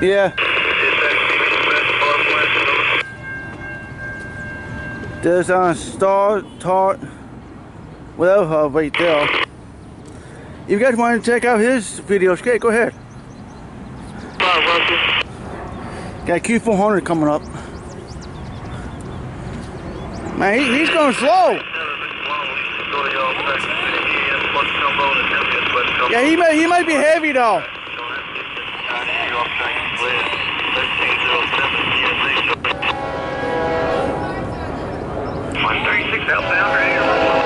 Yeah. There's a star tart well uh, right there. If you guys want to check out his videos, okay, go ahead. Got Q400 coming up. Man, he, he's going slow. Yeah, he may he might be heavy though. 136 outbound, radio.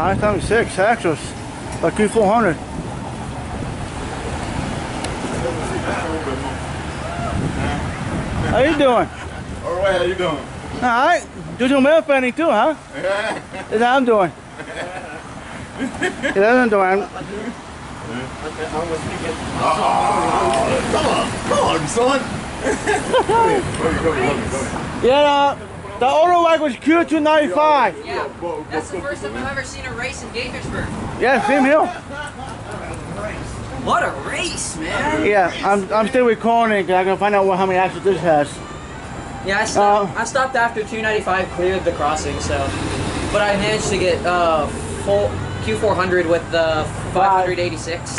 976 Axis, like Q400. How you doing? All right, how you doing? All right. Do some mail painting too, huh? Yeah. That's how I'm doing. That's how I'm doing. Oh, come on, come on, son. yeah the older wagon was Q295. Yeah, that's the first time I've ever seen a race in Gaithersburg. Yeah, same here. What a race, man! Yeah, I'm, I'm still recording because I can find out what, how many axles this has. Yeah, I stopped, Uh, I stopped after 295 cleared the crossing, so. But I managed to get uh, full Q400 with the 586.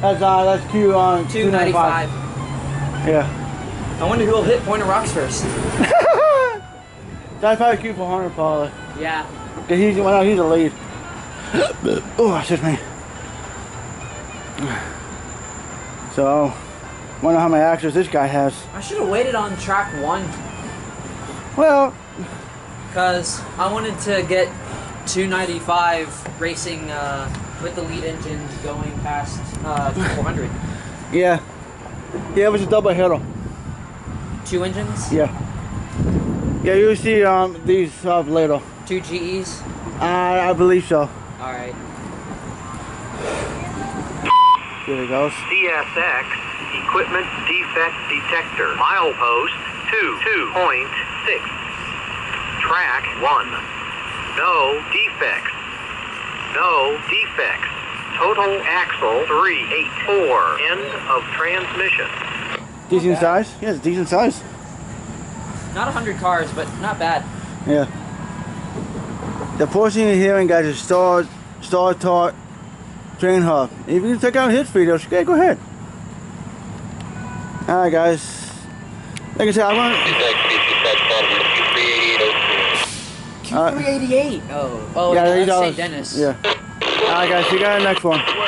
That's uh, that's Q on 295. Yeah. I wonder who will hit Point of Rocks first. That's probably Q400 probably. Yeah. Cause he's well, he's the lead. oh, excuse me. So, wonder how many axles this guy has. I should have waited on track one Well, because I wanted to get 295 racing uh, with the lead engine going past uh, 400. yeah, yeah, it was a double header. Two engines, Yeah, yeah, you'll see um these uh, later. two GEs. I I believe so. All right. Here he goes. CSX Equipment Defect Detector. Milepost 2.6. Track 1. No defects. No defects. Total axle 384. End of transmission. Decent size. Yeah, it's decent size. Not 100 cars, but not bad. Yeah. The portion you're hearing, guys, is Star Star Talk Train Hub. If you can check out his videos, okay, go ahead. Alright, guys. Like I said, I want. Q388. Oh. Oh, yeah, yeah, these that's are- St. Dennis. Yeah. Alright, guys, see you guys next one.